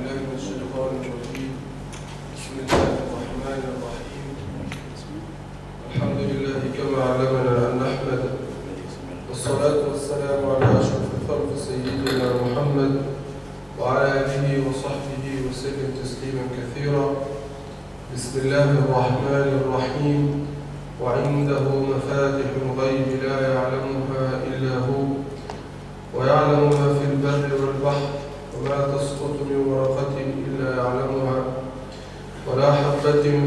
بالله من الشيطان الرجيم. بسم الله الرحمن الرحيم. الحمد لله كما علمنا أن نحمد والصلاة والسلام على أشرف الخلق سيدنا محمد وعلى آله وصحبه وسلم تسليما كثيرا. بسم الله الرحمن الرحيم. وعنده مفاتح الغيب لا يعلمها إلا هو. that you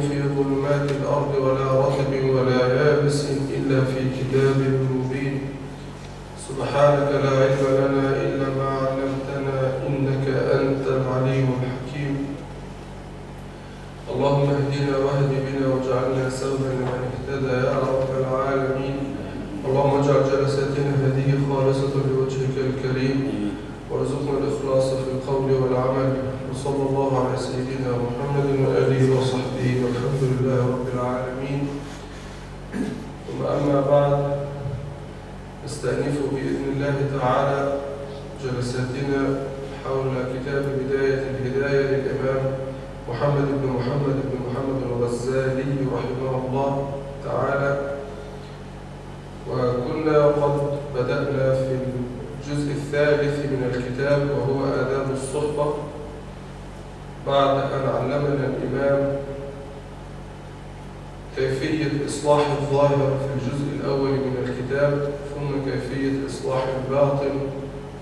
نستأنف بإذن الله تعالى جلساتنا حول كتاب بداية الهداية للإمام محمد بن محمد بن محمد الغزالي رحمه الله تعالى. وكنا قد بدأنا في الجزء الثالث من الكتاب وهو آداب الصحبة. بعد أن علمنا الإمام إصلاح الظاهر في الجزء الأول من الكتاب ثم كيفية إصلاح الباطن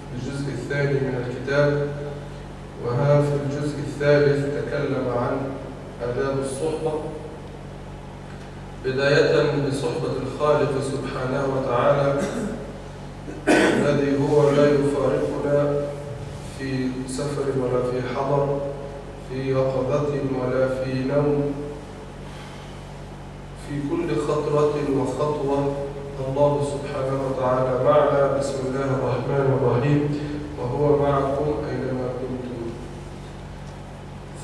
في الجزء الثاني من الكتاب. وها في الجزء الثالث تكلم عن آداب الصحبة. بداية بصحبة الخالق سبحانه وتعالى الذي هو لا يفارقنا في سفر ولا في حضر في يقظة ولا في نوم. في كل خطرة وخطوة. الله سبحانه وتعالى معنا بسم الله الرحمن الرحيم وهو معكم أينما كنتم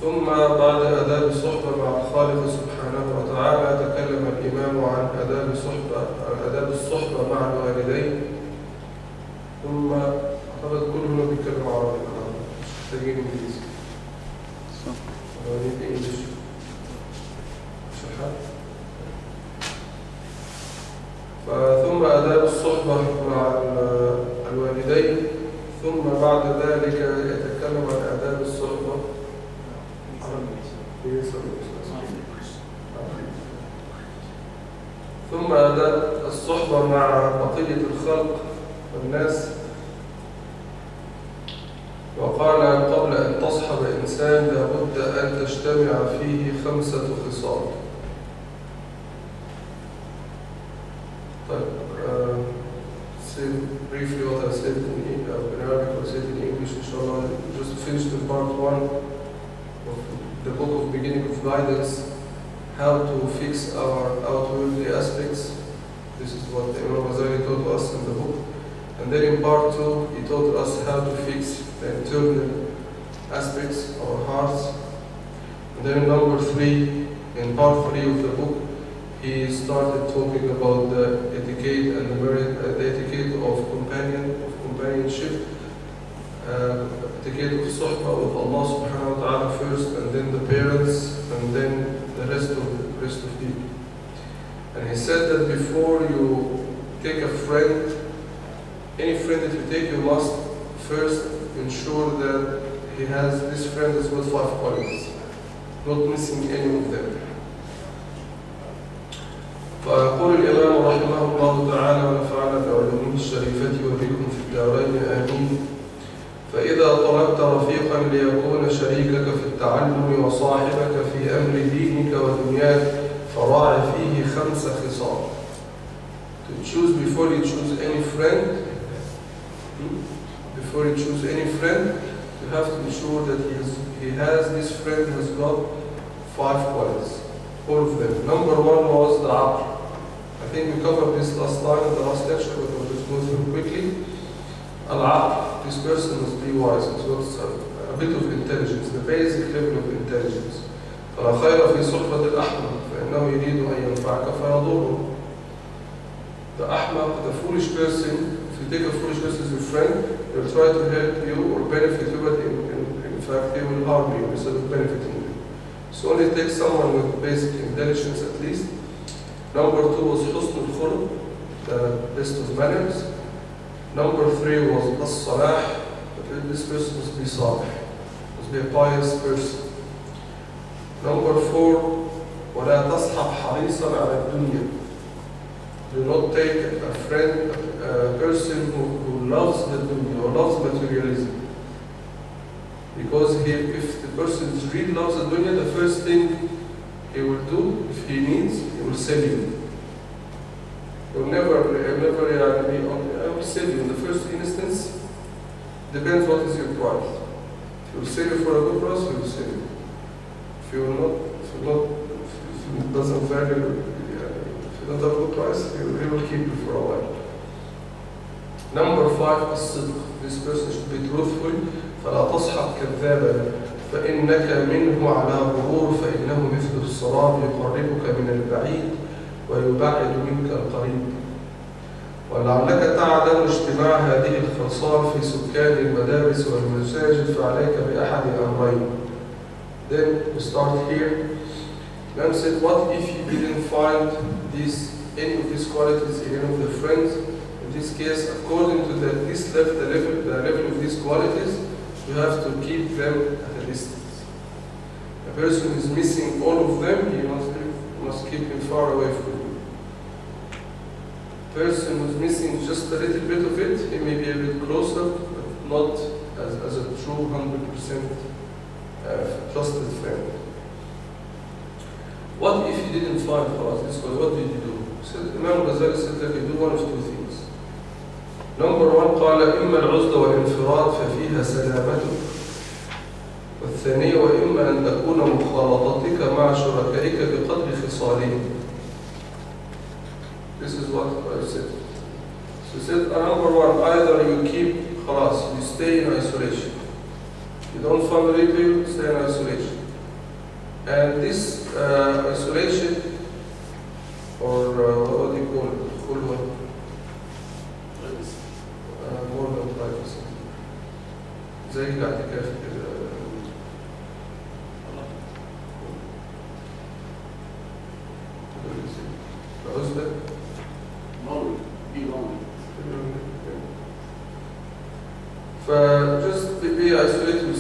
ثم بعد أداب الصحبة مع الخالق سبحانه وتعالى تكلم الإمام عن أداب الصحبة أداب الصحبة مع الوالدين ثم أعتقد كلنا بيتكلموا عربي النهارده مش محتاجين إنجليزي ولا need English مش حاجة فثم آداب الصحبة مع ال- الوالدين ثم بعد ذلك يتكلم عن آداب الصحبة. ثم آداب الصحبة مع بقية الخلق والناس. وقال قبل أن تصحب إنسان لابد أن تجتمع فيه خمسة خصال. English inshallah just finished the part one of the book of beginning of guidance how to fix our outwardly aspects. This is what Imam Ghazali taught us in the book. And then in part two he taught us how to fix the internal aspects our hearts. And then in number three in part three of the book he started talking about the etiquette and the merit, uh, the etiquette of companion, of companionship, uh, etiquette of suhbah with Allah subhanahu wa ta'ala first, and then the parents, and then the rest of the rest of people. And he said that before you take a friend, any friend that you take, you must first ensure that he has this friend has got five qualities, not missing any of them. فيقول الإمام رحمه الله تعالى ونفعنا بعلومه الشريفة وبكم في الدارين آمين فإذا طلبت رفيقا ليكون شريكك في التعلم وصاحبك في أمر دينك ودنياك فراع فيه خمس خصال To choose before you choose any friend hmm? before you choose any friend you have to be sure that he has, he has this friend has got five qualities all of them number one was the aql I think we covered this last time in the last lecture, but we'll just go through quickly. Al-Aql, this person must be wise, he's got a, a bit of intelligence, the basic level of intelligence. فلا خير في صحبة الأحمق فإنه يريد أن ينفعك فيضره. The ahmaq, the foolish person, if you take a foolish person as your friend, they'll try to help you or benefit you, but in, in, in fact, he will harm you instead of benefiting you. So only take someone with basic intelligence at least. Number two was حسن الخلق, the best of manners. Number three was as-salah, this person must be salih, must be a pious person. Number four, ولا تصحب حريصا على الدنيا. Do not take a friend, a person who, who loves the dunya or loves materialism. Because he, if the person really loves the dunya, the first thing he will do, if he needs, he will sell you. Never, never uh, on, I will sell you. In the first instance, depends what is your price. If will sell you for a good price, he will sell you. If you not, if you not, if it doesn't value, uh, if you don't have a good price, will, he will keep you for a while. Number five is sidq. This person should be truthful. فلا تصحب كذابا فإنك منه على غرور فإنه مثل السراب يقربك من البعيد ويبعد منك القريب ولعلك تعلم اجتماع هذه الخصال في سكان المدارس والمساجد فعليك بأحد أمرين Then we start here. Imam said, what if you didn't find these, any of these qualities in any of the friends? In this case, according to the, this level, the level, the level of these qualities, you have to keep them at a distance. A person is missing all of them, he must, must keep him far away from you. Person who's missing just a little bit of it, he may be a bit closer, but not as, as a true 100% uh, trusted friend. What if you didn't find Khalas, this what did you do? So Imam Ghazali said that you do one of two things. Number one قال إما العزلة والانفراد ففيها سلامتك والثانية وإما أن تكون مخالطتك مع شركائك بقدر خصالهم This is what I said. So he said, uh, number one, either you keep خلاص, you stay in isolation. You don't find people, stay in isolation. And this uh, isolation, or uh, what do you call it?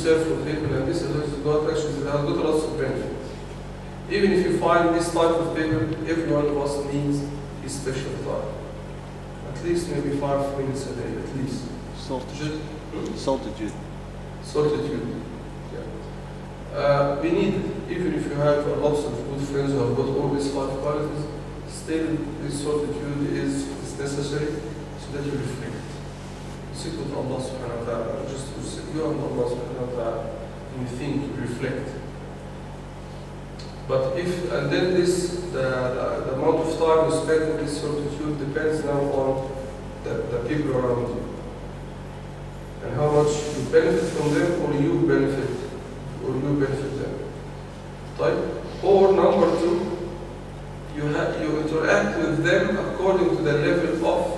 yourself people and this is God actually has got lots of benefit. Even if you find this type of people, every one of us needs his special time. At least maybe five minutes a day, at least. Solitude. Just Solitude. solitude. Yeah. Uh, we need, even if you have lots of good friends who have got all these five qualities, still this solitude is, is necessary so that you reflect. Sit with Allah subhanahu wa ta'ala, just to and Allah subhanahu wa ta'ala, and think, reflect. But if, and then this, the, the, the amount of time you spend in this solitude depends now on the, the people around you. And how much you benefit from them or you benefit, or you benefit them. Right? Or number two, you, have, you interact with them according to the level of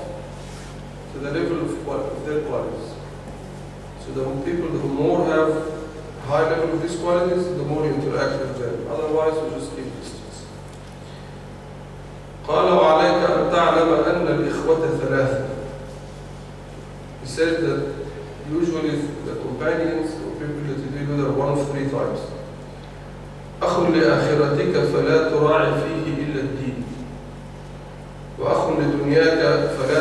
to the level of, qual- of their qualities. So the people who more have high level of these qualities, the more you interact with them. Otherwise, you just keep distance. قال وعليك أن تعلم أن الإخوة ثلاثة. He said that usually the companions or people that you deal with are one of three types. أخ لآخرتك فلا تراعي فيه إلا الدين وأخ لدنياك فلا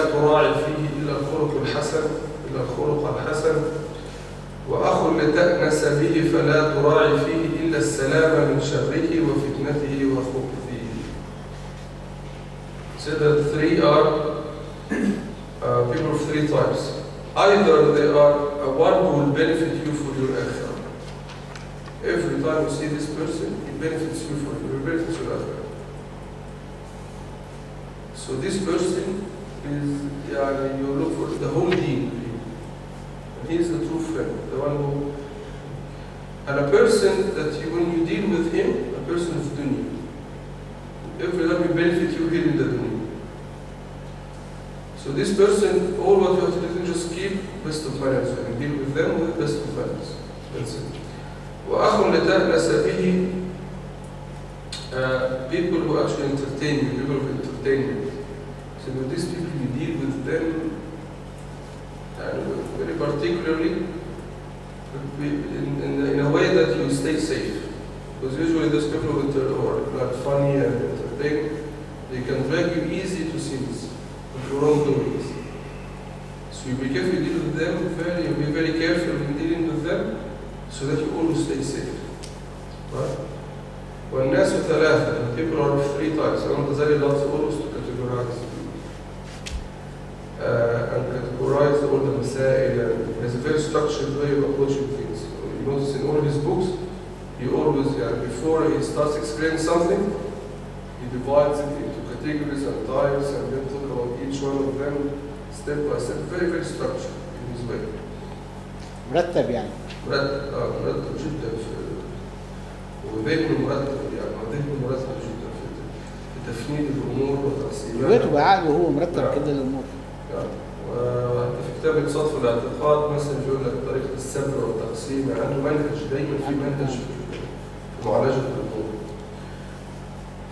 لتأنس به فلا تراعي فيه إلا السلام من شره وفتنته وخبثه So the three are uh, people of three types. Either they are uh, one who will benefit you for your akhirah. Every time you see this person, he benefits you for your benefits your akhirah. So this person person that you, when you deal with him, a person of dunya. Every time he benefit you here in the dunya. So this person, all what you have to do is just keep best of manners and deal with them with best of manners. That's it. وأخ لتأنس به uh, people who actually entertain you, people of entertainment. So with these people you deal with them and very particularly in, in, in a way that you stay safe. Because usually those people who enter- who are like funny and entertaining, they can drag you easy to sins, to wrongdoings. So you be careful, you deal with them very, you be very careful in dealing with them so that you always stay safe. Right? والناس ثلاثة, people are of three types. Imam Ghazali loves always to categorize the masail and he has a very structured way of approaching things. You notice in all his books, he always, yeah, before he starts explaining something, he divides it into categories and types and then talk about each one of them step by step, very, very structured in his way. مرتب يعني مرتب آه، مرتب جدا في وذهنه مرتب يعني ذهنه مرتب جدا في في تفنيد الامور وتقسيمها بيته بعقله وهو مرتب نعم. كده الامور يعني وحتى في كتاب اقتصاد في الاعتقاد مثلا بيقول لك طريقة السبر والتقسيم. يعني عنده منهج دايما في منهج في معالجة الأمور.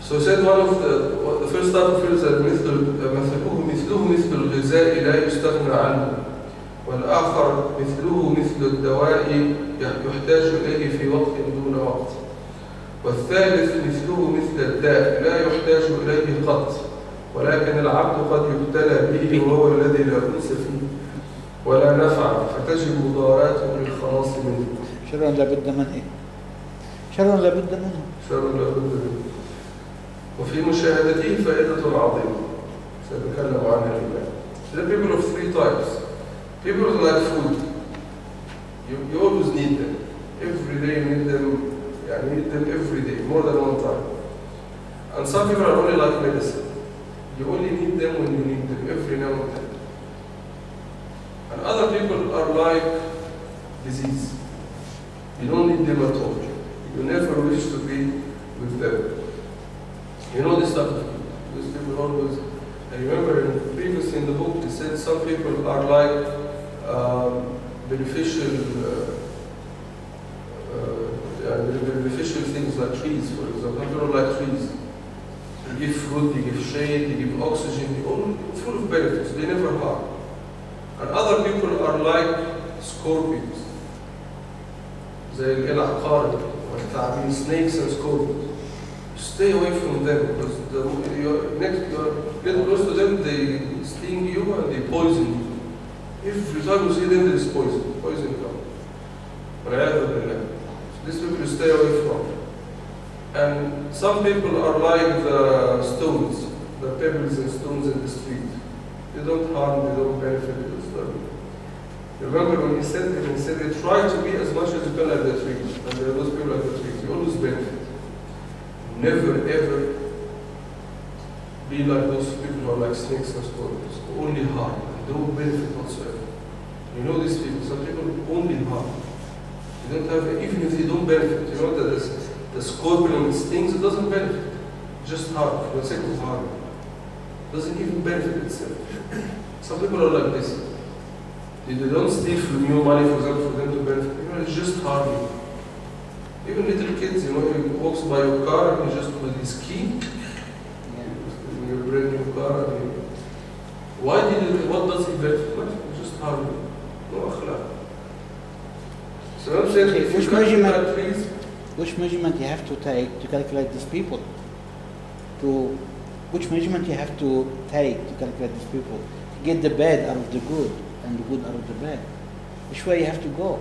So said one of the, the first type of fields that مثل مثله مثله مثل الغذاء لا يستغنى عنه والآخر مثله مثل الدواء يحتاج إليه في وقت دون وقت. والثالث مثله مثل الداء لا يحتاج إليه قط ولكن العبد قد يبتلى به وهو الذي لا أنس فيه. ولا نفع فتجب مضاراته للخلاص منه شر لابد من إيه؟ شر لابد منه شر لا بد منه وفي مشاهدته فائدة عظيمة سنتكلم عنها الآن The people of three types People like food you, you always need them Every day you need them يعني you need them every day more than one time And some people are only like medicine You only need them when you need them every now and then like disease You don't need all You never wish to be with them you know this people. These people always. I remember in, previously in the book, they said some people are like um, beneficial, uh, uh, beneficial things like trees, for example. People like trees. They give fruit, they give shade, they give oxygen, all full of benefits. They never harm. And other people are like scorpions. زي العقارب والثعابين snakes and scorpions. Stay away from them because the, you're next you're get close to them, they sting you and they poison you. Every time you see them, there is poison. Poison come. والعياذ بالله. So these people you stay away from. And some people are like the stones, the pebbles and stones in the street. They don't harm, they don't benefit, you. Remember when he said it, he said, they try to be as much as you can like the trees. And there are those people like the trees. You always benefit. Never ever be like those people who are like snakes and scorpions. Only harm, and no benefit whatsoever. You know these people, some people only harm. You don't have, even if they don't benefit, you know that this, the scorpion it stings, it doesn't benefit. Just harm, for the sake of harm. Doesn't even benefit itself. Some people are like this. They, don't steal from you money, for example, for them to benefit. You know, it's just harm you. Even little kids, you know, he walks by your car and he just with his key, in your brand new car, and he, why did it, what does he benefit? Nothing, just harm you. No akhlaq. So I'm saying, if Which you measurement? trees, which measurement you have to take to calculate these people? To which measurement you have to take to calculate these people? To get the bad out of the good and the good out of the bad. Which way you have to go?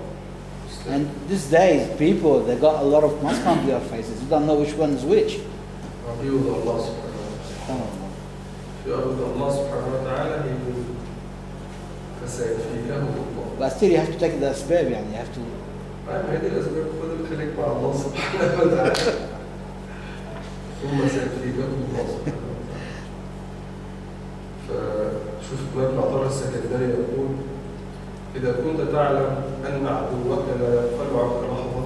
And these days, people they got a lot of mask on their faces. You don't know which one is which. He with Allah subhanahu wa ta'ala. Oh, If you are with Allah subhanahu wa ta'ala, He will فسيكفيكه الله. But still, you have to take the asbab. يعني you have to. طيب هذه الأسباب خذ الخليك مع الله سبحانه وتعالى. ثم سيكفيكه الله فشوف ابن عطار السكندري يقول إذا كنت تعلم أن عدوك لا يغفل عنك لحظة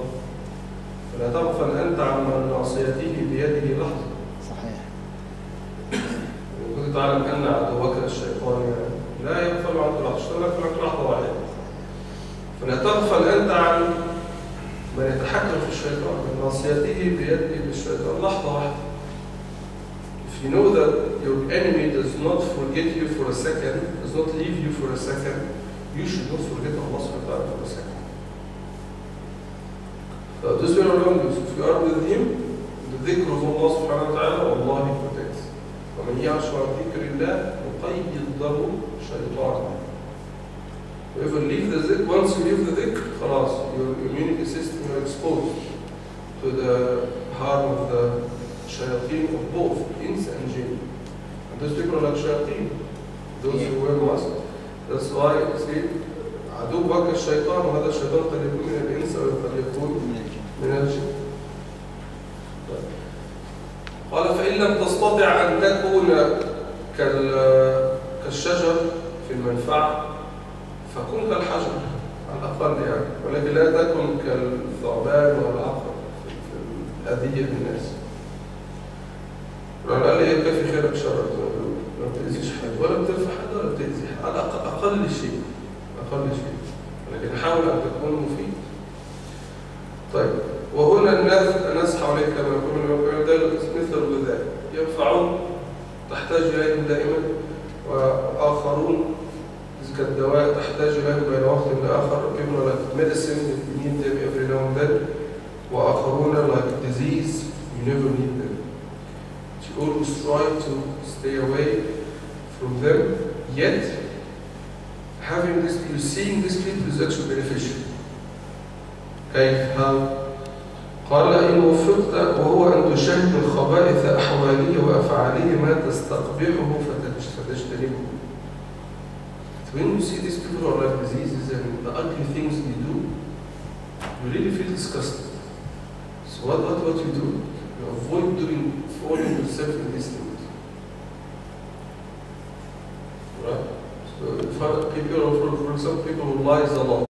فلا تغفل أنت عن معصيته بيده لحظة. صحيح. وكنت تعلم أن عدوك الشيطان يعني لا يغفل عنك لحظة. لا يغفل عنك لحظة واحدة؟ فلا تغفل أنت عن من يتحكم في الشيطان من ناصيته بيده بالشيطان لحظة واحدة. you know that your enemy does not forget you for a second, does not leave you for a second, you should not forget Allah subhanahu wa ta'ala for a second. So this way around you, if you are with him, the dhikr of Allah subhanahu wa ta'ala, Allah he protects. ومن يعش عن ذكر الله نقيض له شيطانا. Whoever leave the dhikr, once you leave the dhikr, خلاص, your immunity system you are exposed to the harm of the shayateen of both ins and jinn. And those people are like shayateen, those who wear masks. That's why, see, عدوك الشيطان وهذا الشيطان قد يكون من الإنس وقد يكون من الجن. قال فإن لم تستطع أن تكون كال- كالشجر في المنفعة فكن كالحجر على الأقل يعني ولكن لا تكن كالثعبان والعقرب في الأذية للناس على الأقل إيه كفي خيرك شرك ما بتأذيش حد. ولا بترفع حد ولا بتأذي حد. على أقل شيء أقل شيء. لكن حاول أن تكون مفيد. طيب وهنا الناس الناس حواليك كما يقولون ذلك مثل الغذاء ينفعون تحتاج إليهم دائما وآخرون كالدواء تحتاج إليهم بين وقت لآخر people like medicine stay away from them yet having this you seeing these people is actually beneficial كيف how قال إن وفقت وهو أن تشاهد الخبائث أحواليه وأفعاله ما تستقبحه فتج- فتجتنبه. When you see these people who are like diseases and the ugly things they do, you really feel disgusted. So what, what, what you do? You avoid doing, falling yourself in these things. People, for, for example, people who lies a lot,